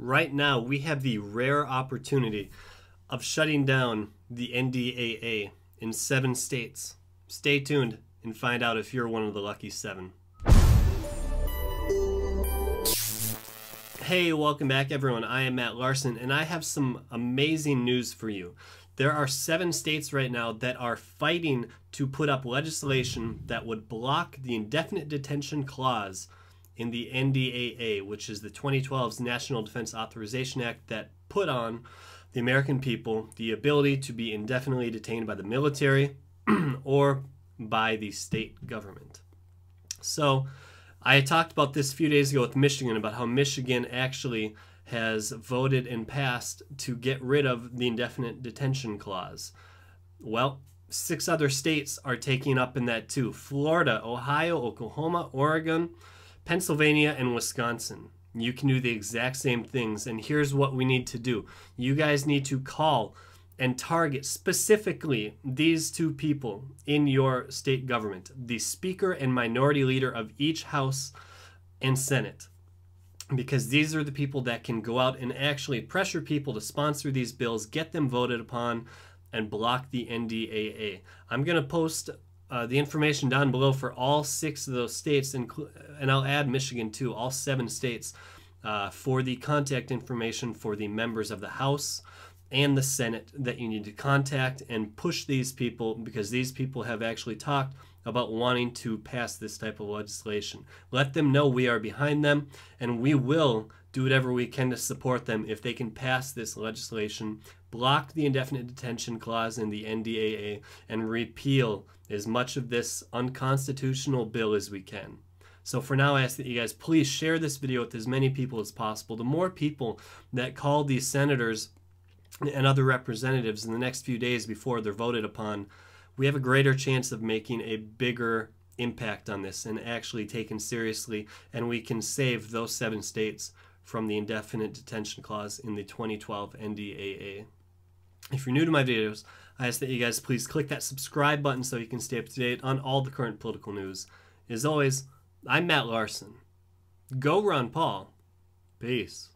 right now we have the rare opportunity of shutting down the NDAA in seven states. Stay tuned and find out if you're one of the lucky seven. Hey, welcome back, everyone. I am Matt Larson, and I have some amazing news for you. There are seven states right now that are fighting to put up legislation that would block the indefinite detention clause in the NDAA, which is the 2012's National Defense Authorization Act that put on the American people the ability to be indefinitely detained by the military or by the state government. So, I talked about this a few days ago with Michigan about how Michigan actually has voted and passed to get rid of the indefinite detention clause. Well, six other states are taking up in that too Florida, Ohio, Oklahoma, Oregon, Pennsylvania, and Wisconsin. You can do the exact same things. And here's what we need to do you guys need to call and target specifically these two people in your state government the speaker and minority leader of each house and senate because these are the people that can go out and actually pressure people to sponsor these bills get them voted upon and block the ndaa i'm going to post uh, the information down below for all six of those states, and, and I'll add Michigan too, all seven states, uh, for the contact information for the members of the House and the Senate that you need to contact and push these people because these people have actually talked about wanting to pass this type of legislation. Let them know we are behind them and we will do whatever we can to support them if they can pass this legislation, block the indefinite detention clause in the NDAA, and repeal as much of this unconstitutional bill as we can. So for now, I ask that you guys please share this video with as many people as possible. The more people that call these senators and other representatives in the next few days before they're voted upon, we have a greater chance of making a bigger impact on this and actually taken seriously, and we can save those seven states from the indefinite detention clause in the 2012 NDAA. If you're new to my videos, I ask that you guys please click that subscribe button so you can stay up to date on all the current political news. As always, I'm Matt Larson. Go Ron Paul. Peace.